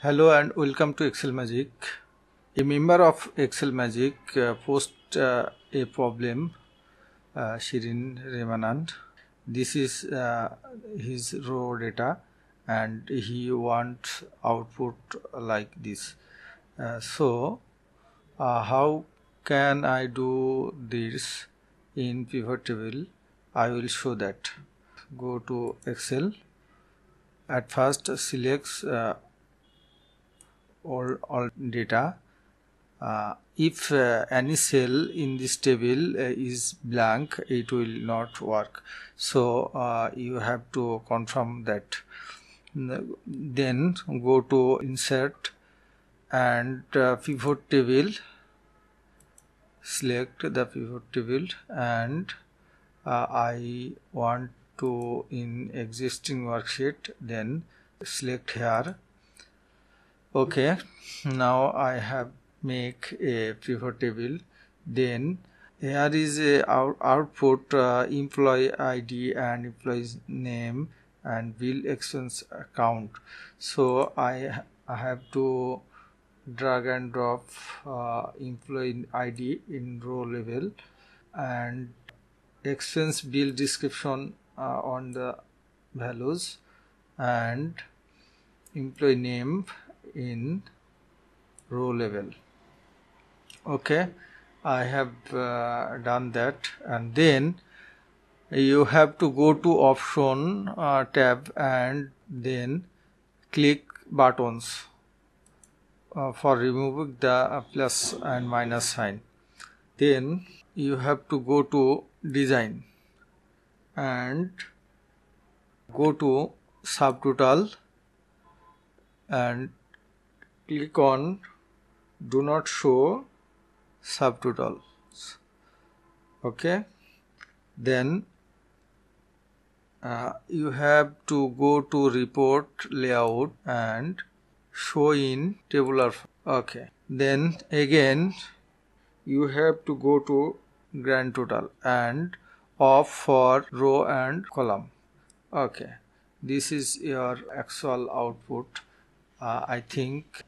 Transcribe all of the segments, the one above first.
Hello and welcome to Excel Magic. A member of Excel Magic uh, post uh, a problem, uh, Shirin Remanand. This is uh, his raw data and he wants output like this. Uh, so, uh, how can I do this in pivot table? I will show that. Go to Excel. At first, select all, all data. Uh, if uh, any cell in this table uh, is blank it will not work. So uh, you have to confirm that. Then go to insert and uh, pivot table. Select the pivot table and uh, I want to in existing worksheet then select here okay now I have make a pivot table then here is a out output uh, employee ID and employee's name and bill expense account. So I, I have to drag and drop uh, employee ID in row level and expense bill description uh, on the values and employee name in row level. Okay I have uh, done that. And then you have to go to option uh, tab and then click buttons uh, for removing the plus and minus sign. Then you have to go to design and go to subtotal and click on do not show subtotals. Okay? Then uh, you have to go to report layout and show in tabular okay. Then again you have to go to grand total and off for row and column. Okay. This is your actual output. Uh, I think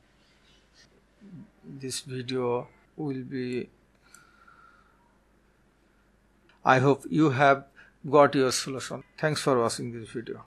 this video will be I hope you have got your solution. Thanks for watching this video.